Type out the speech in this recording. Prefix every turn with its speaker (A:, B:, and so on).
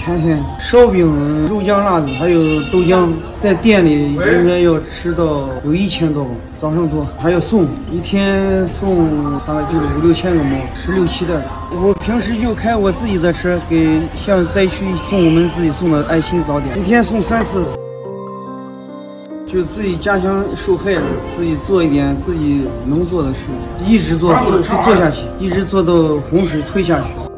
A: 天天烧饼肉酱辣子还有豆浆在店里应该要吃到有一千多吧早上多。还要送一天送大概就是五六千个猫十六七袋我平时就开我自己的车给像灾区送我们自己送的爱心早点一天送三次。就自己家乡受害了自己做一点自己能做的事一直做做做下去一直做到洪水退下去。